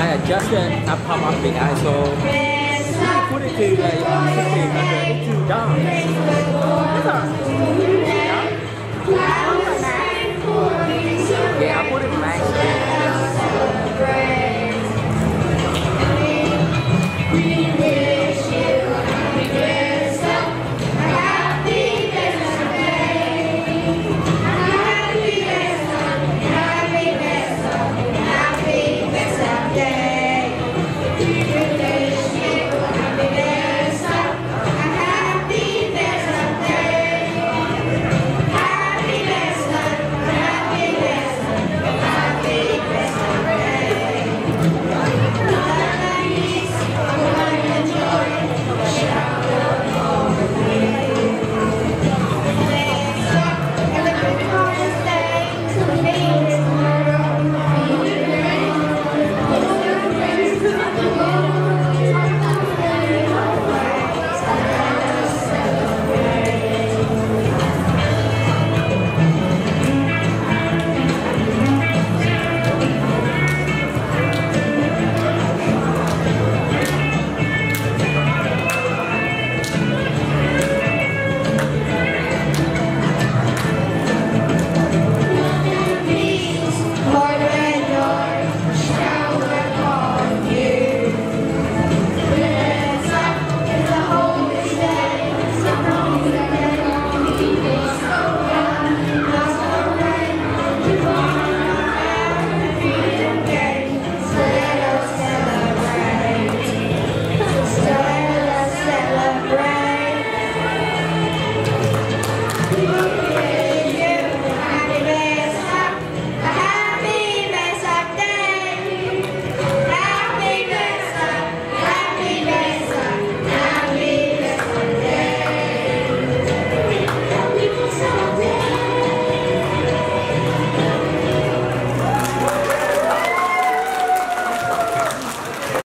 I adjusted I pop up the ISO. Put it to like 1600 to down. dark.